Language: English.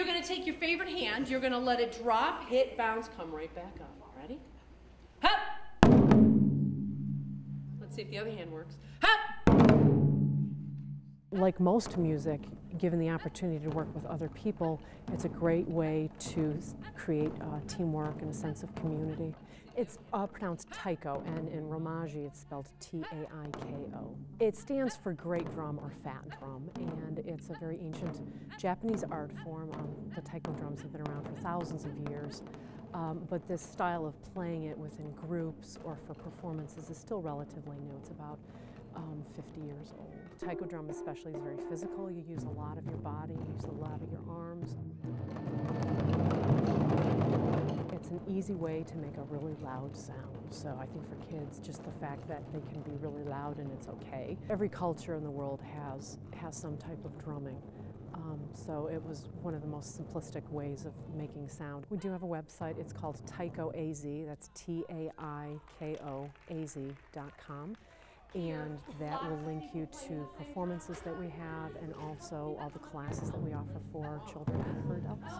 You're gonna take your favorite hand, you're gonna let it drop, hit, bounce, come right back up. Ready? Hop! Let's see if the other hand works. Hop! Like most music, given the opportunity to work with other people, it's a great way to create uh, teamwork and a sense of community. It's uh, pronounced taiko, and in Romaji it's spelled T-A-I-K-O. It stands for great drum or fat drum, and it's a very ancient Japanese art form. Um, the taiko drums have been around for thousands of years, um, but this style of playing it within groups or for performances is still relatively new. It's about um, 50 years old. Taiko drum especially is very physical. You use a lot of your body, you use a lot of your arms. It's an easy way to make a really loud sound. So I think for kids, just the fact that they can be really loud and it's okay. Every culture in the world has, has some type of drumming. Um, so it was one of the most simplistic ways of making sound. We do have a website. It's called Taiko AZ. That's T-A-I-K-O A-Z.com and that will link you to performances that we have and also all the classes that we offer for children and for adults.